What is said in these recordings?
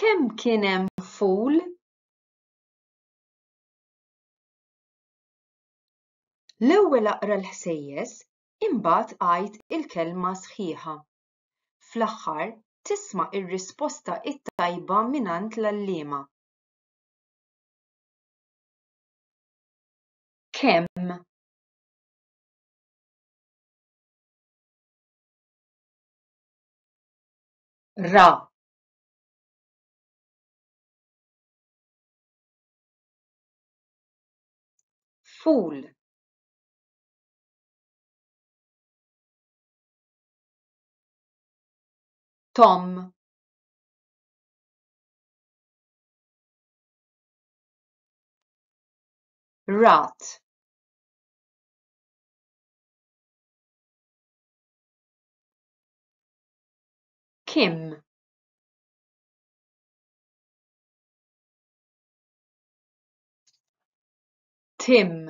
Kemm kien hemm ful? L-ewwel aqra l-ħsejjes imbagħad għid il-kelma sħiħa. Fl-aħħar tisma' ir-risposta t-tajba mingħand l-għalliema. Kemm Ra Ful Tom. Rat. Kim. Tim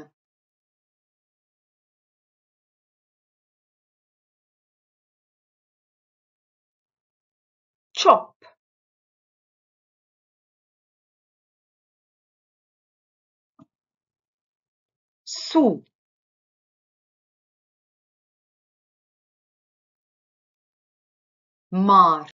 Chop. Su Mar